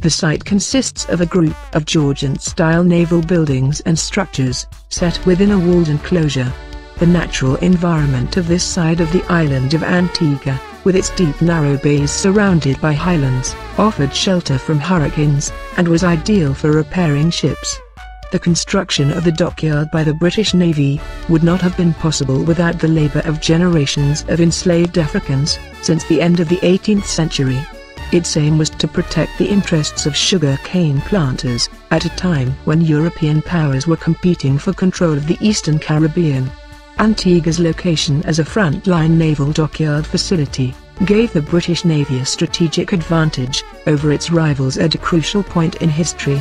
The site consists of a group of Georgian-style naval buildings and structures, set within a walled enclosure. The natural environment of this side of the island of Antigua, with its deep narrow bays surrounded by highlands, offered shelter from hurricanes, and was ideal for repairing ships. The construction of the dockyard by the British Navy would not have been possible without the labor of generations of enslaved Africans, since the end of the 18th century. Its aim was to protect the interests of sugar cane planters, at a time when European powers were competing for control of the Eastern Caribbean. Antigua's location as a frontline naval dockyard facility, gave the British Navy a strategic advantage over its rivals at a crucial point in history.